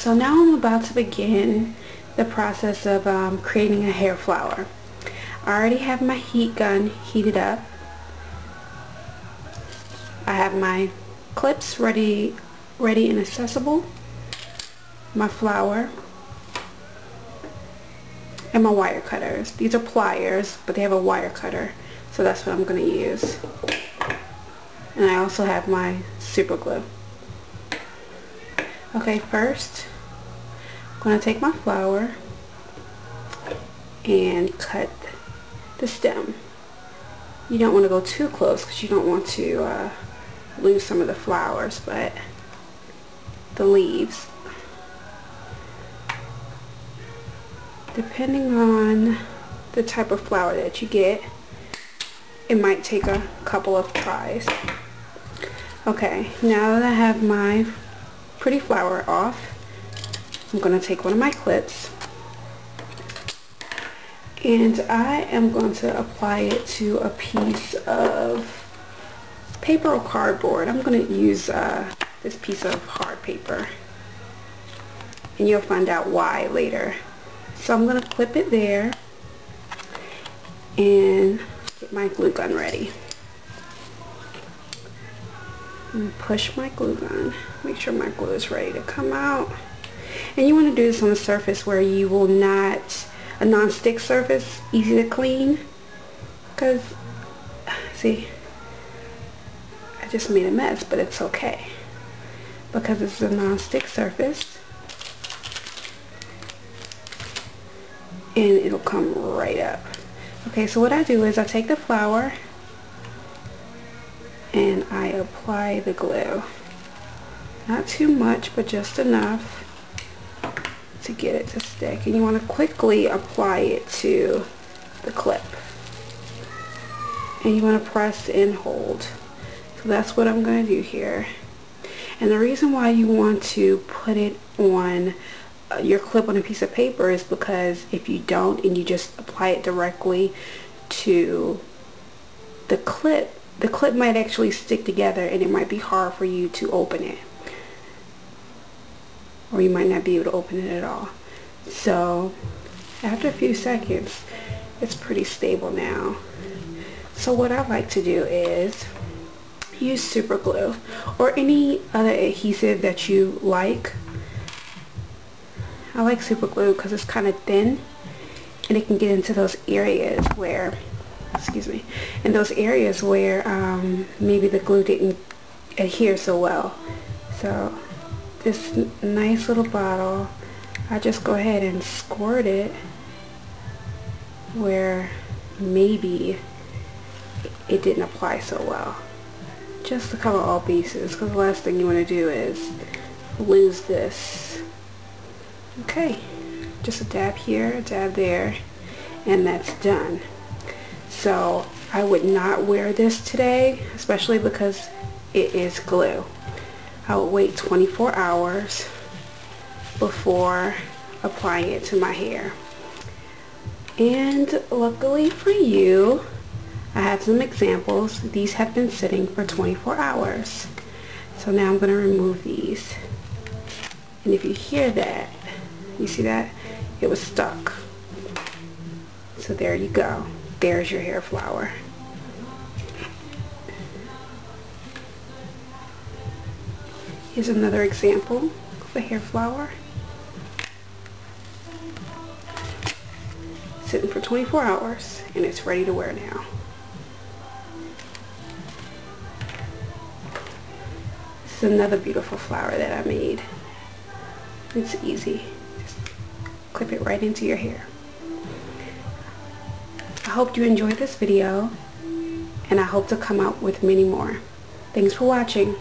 So now I'm about to begin the process of um, creating a hair flower. I already have my heat gun heated up. I have my clips ready, ready and accessible. My flower. And my wire cutters. These are pliers, but they have a wire cutter. So that's what I'm going to use. And I also have my super glue. Okay, first, I'm going to take my flower and cut the stem. You don't want to go too close because you don't want to uh, lose some of the flowers, but the leaves. Depending on the type of flower that you get, it might take a couple of tries. Okay, now that I have my pretty flower off, I'm going to take one of my clips and I am going to apply it to a piece of paper or cardboard. I'm going to use uh, this piece of hard paper and you'll find out why later. So I'm going to clip it there and get my glue gun ready. Push my glue gun. Make sure my glue is ready to come out. And you want to do this on a surface where you will not, a non-stick surface, easy to clean. Because, see, I just made a mess, but it's okay. Because it's a non-stick surface. And it'll come right up. Okay, so what I do is I take the flower and I apply the glue. Not too much, but just enough to get it to stick. And you want to quickly apply it to the clip. And you want to press and hold. So that's what I'm going to do here. And the reason why you want to put it on uh, your clip on a piece of paper is because if you don't and you just apply it directly to the clip, the clip might actually stick together and it might be hard for you to open it. Or you might not be able to open it at all. So after a few seconds, it's pretty stable now. So what I like to do is use super glue or any other adhesive that you like I like super glue because it's kind of thin and it can get into those areas where excuse me in those areas where um, maybe the glue didn't adhere so well. So this nice little bottle I just go ahead and squirt it where maybe it didn't apply so well. Just to cover all bases because the last thing you want to do is lose this. Okay, just a dab here, a dab there, and that's done. So I would not wear this today, especially because it is glue. I would wait 24 hours before applying it to my hair. And luckily for you, I have some examples. These have been sitting for 24 hours. So now I'm going to remove these. And if you hear that, you see that? It was stuck. So there you go. There's your hair flower. Here's another example of a hair flower. Sitting for 24 hours and it's ready to wear now. This is another beautiful flower that I made. It's easy Just clip it right into your hair. I hope you enjoyed this video and I hope to come out with many more. Thanks for watching.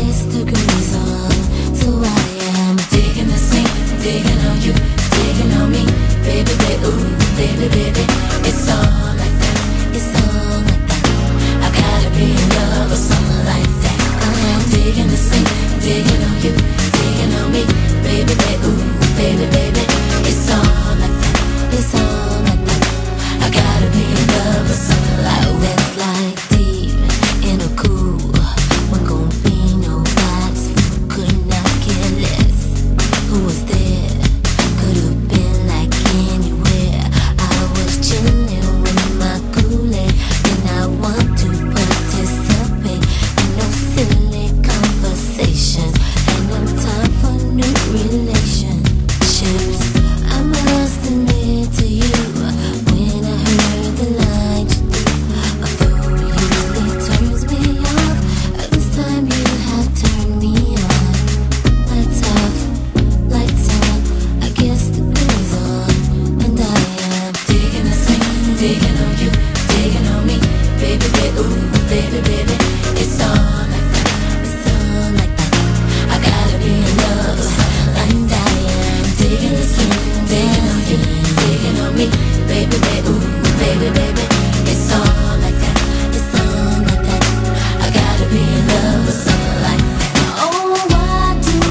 Instagram. the girl